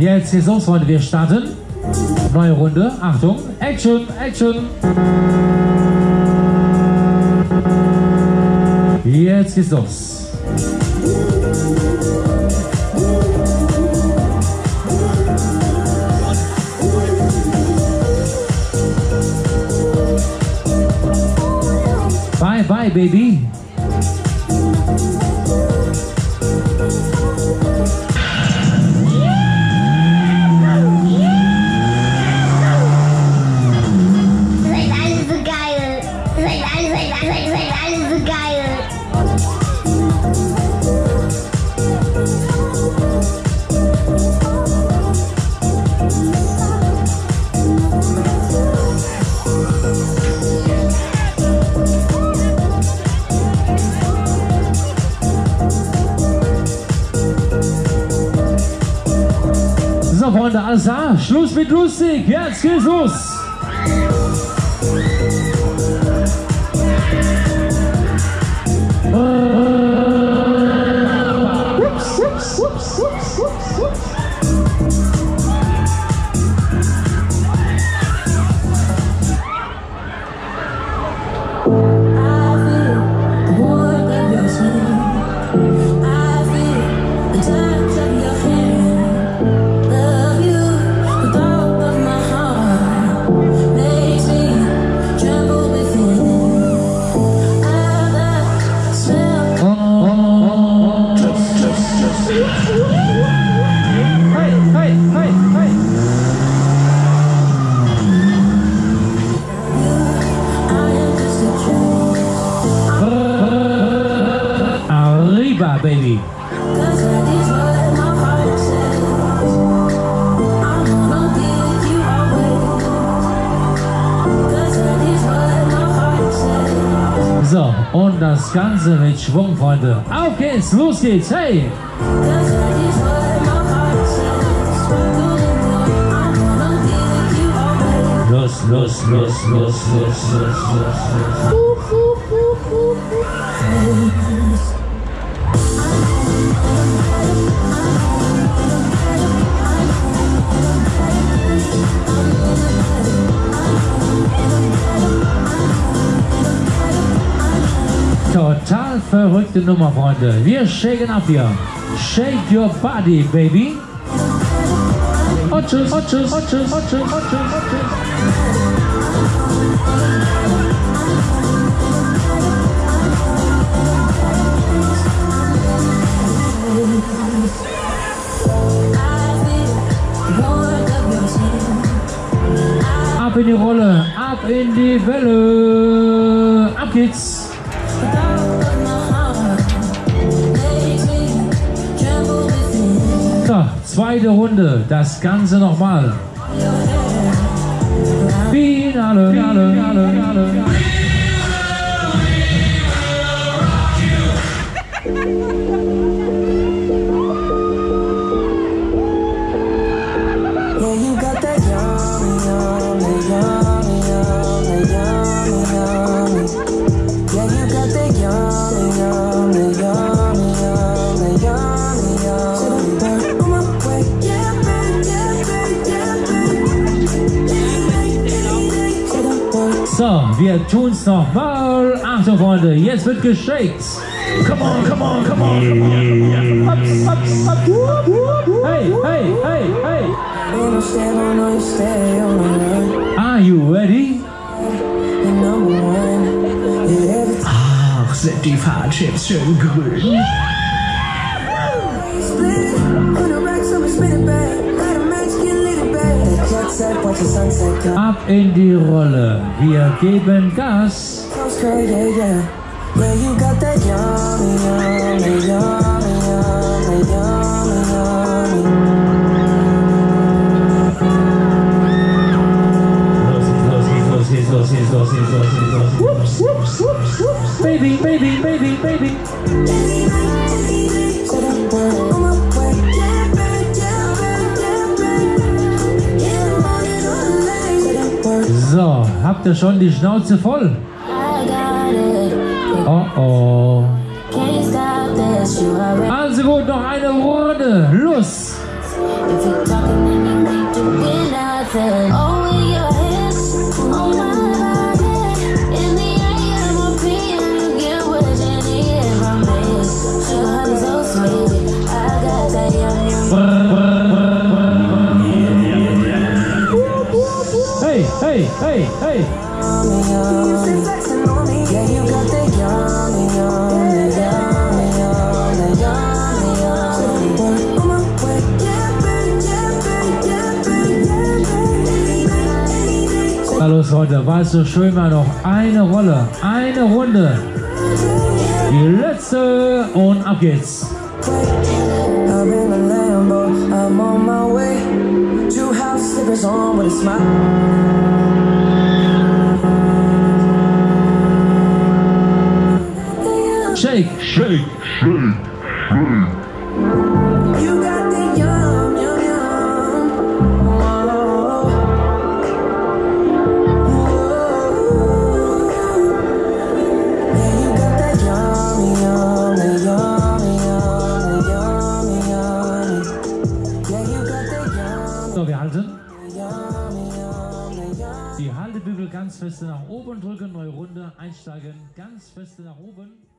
Jetzt geht's los, Freunde. Wir starten. Neue Runde. Achtung. Action, Action. Jetzt geht's los. Bye, bye, baby. Alles klar. Schluss mit lustig. Jetzt geht's baby. So, und das Ganze mit Schwung, Freunde. Auf geht's, los geht's, hey! Los, los, los, los, los, los, los, los. Total verrückte Nummer, Freunde. Wir shaken ab hier. Shake your body, baby. Und tschüss, und tschüss, und tschüss. Ab in die Rolle, ab in die Welle. Ab geht's. So, zweite Runde. Das Ganze nochmal. Finale, Finale, Finale, Finale. Yeah, So, wir tun's nochmal. Achtung, Freunde, jetzt wird geshakt. Come on, come on, come on, come on. Hey, hey, hey, hey. Are you ready? Yeah, Ach, sind die Fahrchips schön grün. split Ab in die Rolle. Wir geben Gas. Close curl, yeah, yeah. Habt ihr schon die Schnauze voll? Oh oh. Also gut, noch eine Runde. Los. Baby, yeah, baby. Hallo Freunde, weißt du, schön mal noch eine Rolle, eine Runde. Die letzte und ab geht's. I'm on my way. Two house slippers on with a smile. Yummy, yummy. Die Haltebügel ganz feste nach oben drücken, neue Runde einsteigen, ganz feste nach oben.